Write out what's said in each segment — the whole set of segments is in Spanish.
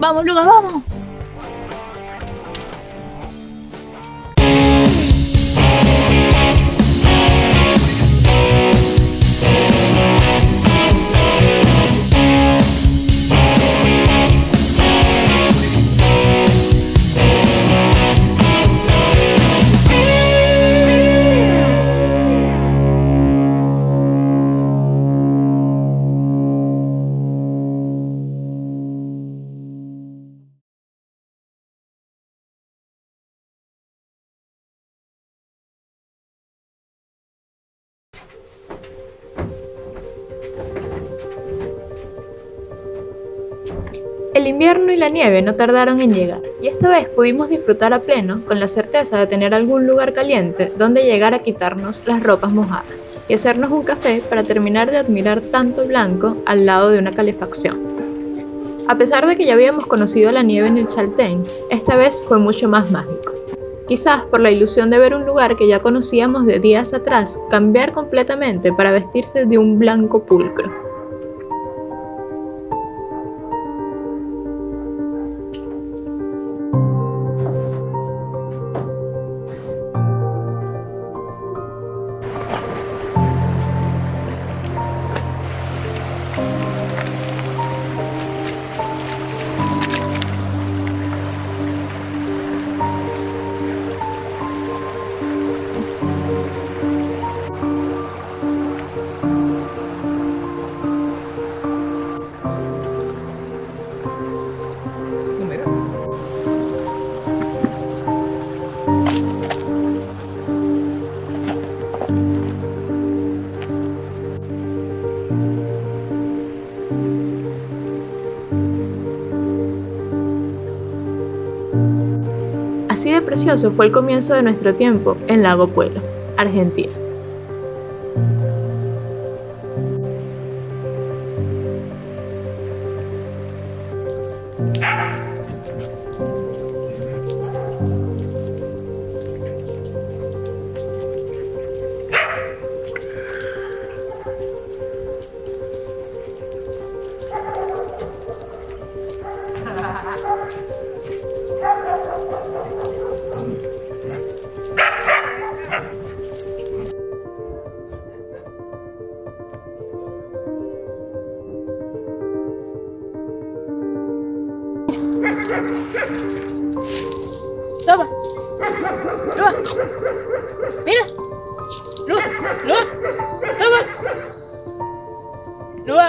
Vamos, Lucas, vamos. El invierno y la nieve no tardaron en llegar, y esta vez pudimos disfrutar a pleno con la certeza de tener algún lugar caliente donde llegar a quitarnos las ropas mojadas y hacernos un café para terminar de admirar tanto blanco al lado de una calefacción. A pesar de que ya habíamos conocido la nieve en el Chaltén, esta vez fue mucho más mágico. Quizás por la ilusión de ver un lugar que ya conocíamos de días atrás cambiar completamente para vestirse de un blanco pulcro. Así de precioso fue el comienzo de nuestro tiempo en Lago Puelo, Argentina. Toma. Lua. Mira. Lua. Lua. Toma. Lua.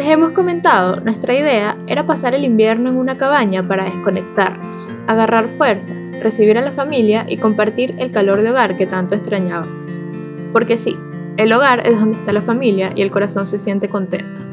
les hemos comentado, nuestra idea era pasar el invierno en una cabaña para desconectarnos, agarrar fuerzas, recibir a la familia y compartir el calor de hogar que tanto extrañábamos. Porque sí, el hogar es donde está la familia y el corazón se siente contento.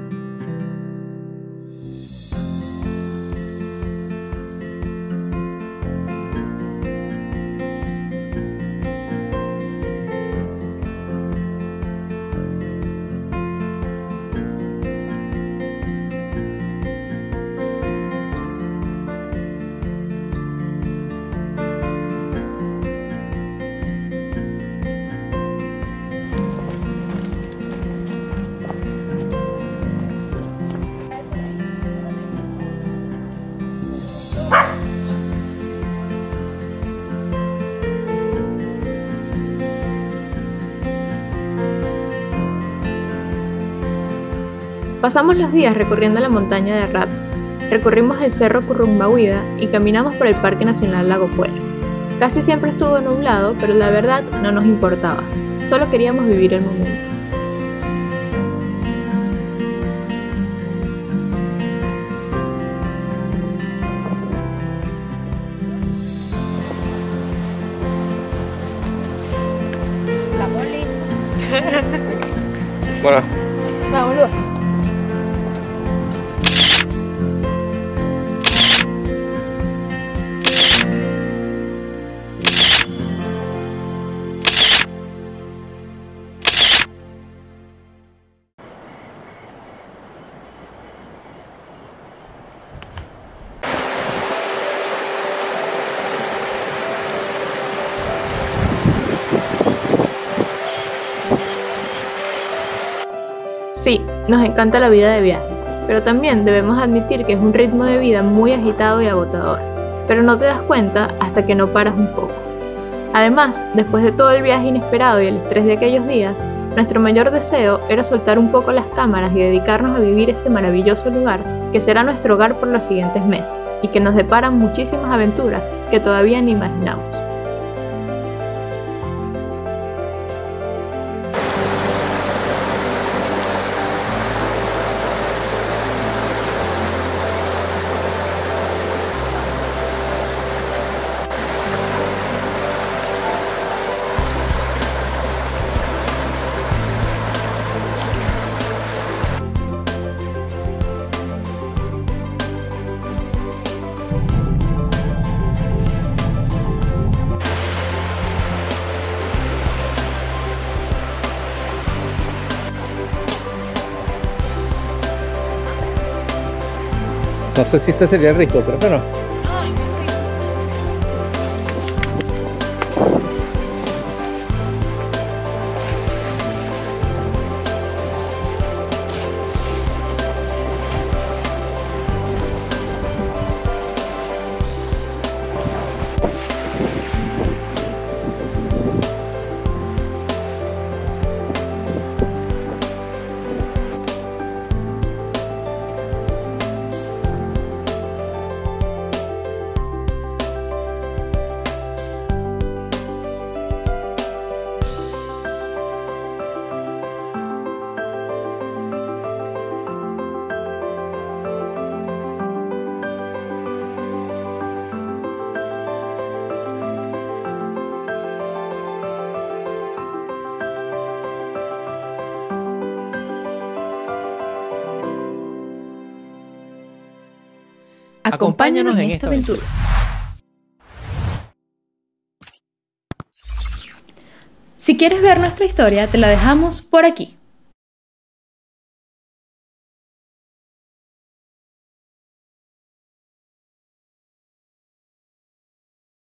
Pasamos los días recorriendo la montaña de Rato, recorrimos el cerro Currumbahuida y caminamos por el Parque Nacional Lago Puelo. Casi siempre estuvo nublado, pero la verdad no nos importaba, solo queríamos vivir el momento. Bueno, Vamos, Sí, nos encanta la vida de viaje, pero también debemos admitir que es un ritmo de vida muy agitado y agotador, pero no te das cuenta hasta que no paras un poco. Además, después de todo el viaje inesperado y el estrés de aquellos días, nuestro mayor deseo era soltar un poco las cámaras y dedicarnos a vivir este maravilloso lugar que será nuestro hogar por los siguientes meses y que nos deparan muchísimas aventuras que todavía ni imaginamos. No sé si este sería rico, pero bueno. Acompáñanos en esta aventura. Si quieres ver nuestra historia, te la dejamos por aquí.